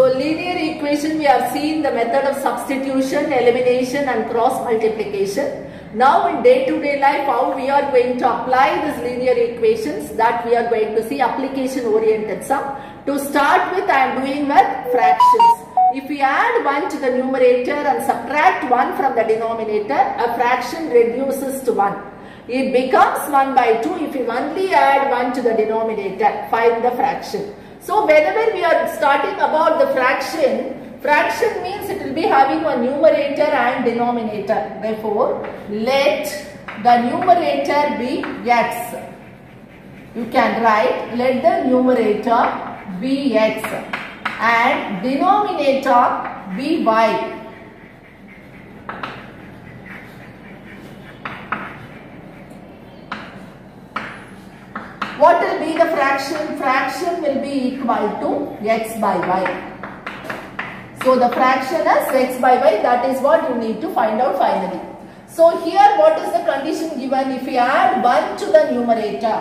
So linear equation we have seen the method of substitution, elimination and cross multiplication. Now in day to day life how we are going to apply these linear equations that we are going to see application oriented sum. To start with I am doing with fractions. If we add 1 to the numerator and subtract 1 from the denominator, a fraction reduces to 1. It becomes 1 by 2 if we only add 1 to the denominator. Find the fraction. So whenever we are starting about the fraction, fraction means it will be having a numerator and denominator. Therefore, let the numerator be x. You can write let the numerator be x and denominator be y. What will be the fraction? Fraction will be equal to x by y. So the fraction is x by y that is what you need to find out finally. So here what is the condition given if we add 1 to the numerator.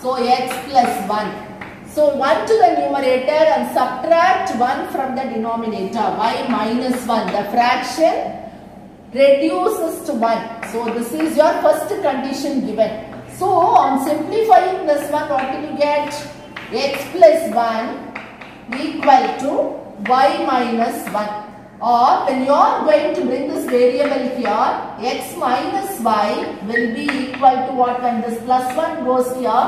So x plus 1. So 1 to the numerator and subtract 1 from the denominator y minus 1. The fraction reduces to 1. So this is your first condition given. So on simplifying this one what will you get? x plus 1 equal to y minus 1 or when you are going to bring this variable here x minus y will be equal to what when this plus 1 goes here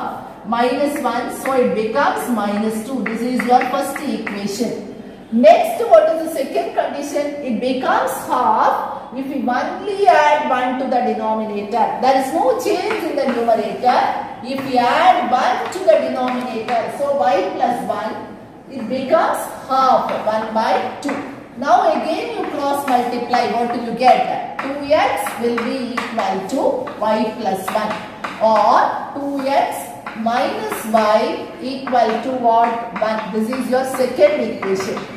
minus 1 so it becomes minus 2 this is your first equation. Next what is the second condition? It becomes half if we only add 1 to the denominator. There is no change in the numerator. If we add 1 to the denominator, so y plus 1, it becomes half 1 by 2. Now again you cross multiply, what do you get? 2x will be equal to y plus 1 or 2x minus y equal to what? 1. This is your second equation.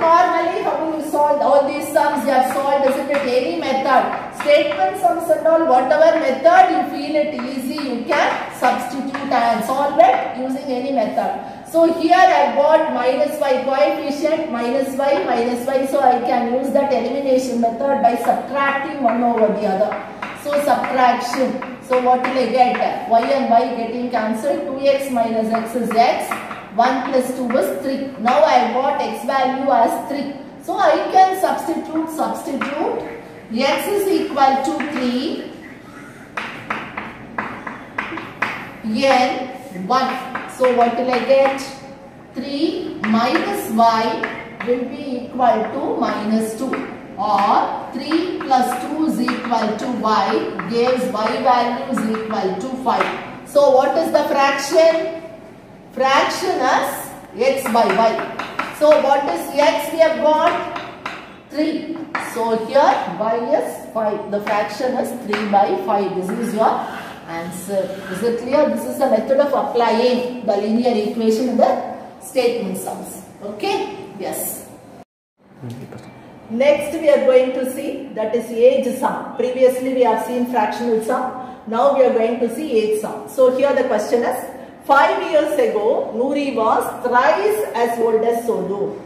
Normally how do you solve all these sums you have solved isn't it any method statement sums and all whatever method you feel it easy you can substitute and solve it using any method. So here I got minus y coefficient minus y minus y so I can use that elimination method by subtracting one over the other. So subtraction. So what will I get? y and y getting cancelled 2x minus x is x 1 plus 2 is 3. Now I got x value as 3. So I can substitute, substitute. x is equal to 3. n 1. So what will I get? 3 minus y will be equal to minus 2 or 3 plus 2 is equal to y gives y value is equal to 5. So what is the fraction? Fraction is x by y. So what is x we have got? 3. So here y is 5. The fraction is 3 by 5. This is your answer. Is it clear? This is the method of applying the linear equation in the statement sums. Okay? Yes. Next we are going to see that is age sum. Previously we have seen fractional sum. Now we are going to see age sum. So here the question is Five years ago, Noori was thrice as old as Sonu.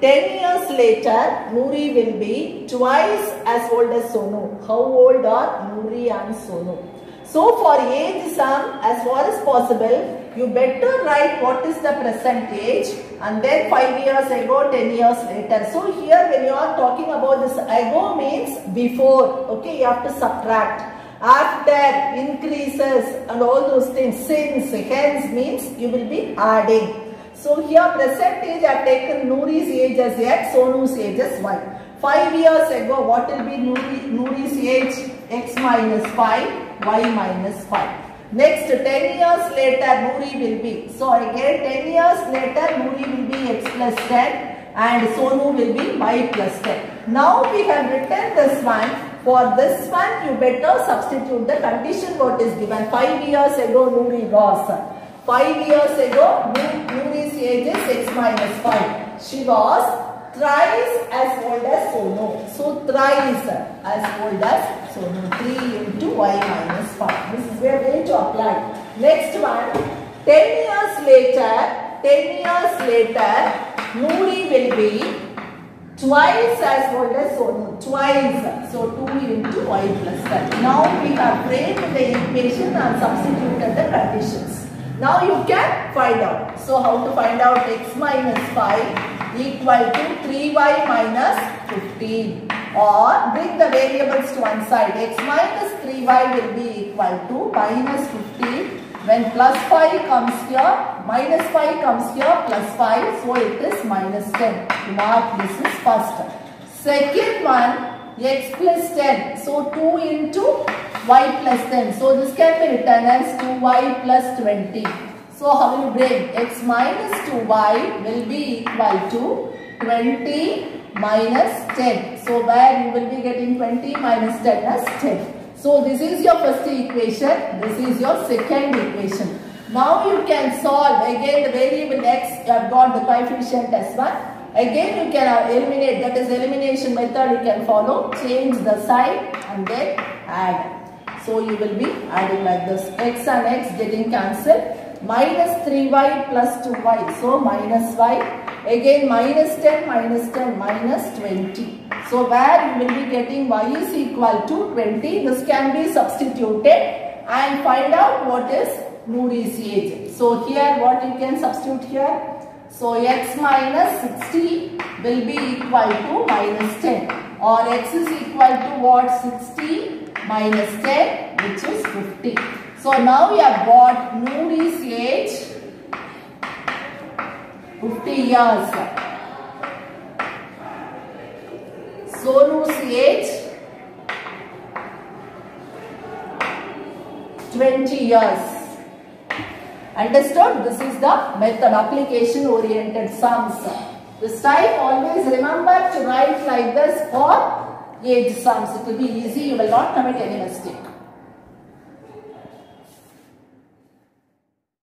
Ten years later, Noori will be twice as old as Sonu. How old are Noori and Sonu? So for age sum, as far as possible, you better write what is the present age and then 5 years ago, 10 years later. So here when you are talking about this ago means before, okay, you have to subtract after increases and all those things since hence means you will be adding. So here present age taken Noori's age as x Sonu's age as y. 5 years ago what will be Noori, Noori's age? X minus 5 y minus 5 next 10 years later Noori will be. So again 10 years later Noori will be x plus 10 and Sonu will be y plus 10 now we have written this one for this one, you better substitute the condition what is given. Five years ago, Noori was. Five years ago, Noori's age is 6 minus 5. She was thrice as old as Sonu. So, thrice as old as Sonu. 3 into y minus 5. This is we are going to apply. Next one, 10 years later, 10 years later, Noori will be twice as old as Sonu. Twice. So 2 into y plus 10. Now we have framed the equation and substituted the conditions. Now you can find out. So how to find out x minus 5 equal to 3y minus 15 or bring the variables to one side. x minus 3y will be equal to minus 15 when plus 5 comes here, minus 5 comes here, plus 5, so it is minus 10. Mark this is first. Second one, x plus 10. So 2 into y plus 10. So this can be written as 2y plus 20. So how will you break? x minus 2y will be equal to 20 minus 10. So where you will be getting 20 minus 10 as 10. So this is your first equation. This is your second equation. Now you can solve again the variable x. You have got the coefficient s1. Again you can eliminate that is elimination method you can follow. Change the sign and then add. So you will be adding like this. x and x getting cancelled. Minus 3y plus 2y. So minus y. Again minus 10 minus 10 minus 20. So where you will be getting y is equal to 20. This can be substituted and find out what is Noori's age. So here what you can substitute here. So x minus 60 will be equal to minus 10 or x is equal to what 60 minus 10 which is 50. So now we have got Noori's age 50 years. Sonu's age 20 years. Understood? This is the method application oriented sums. This time always remember to write like this for age sums. It will be easy. You will not commit any mistake.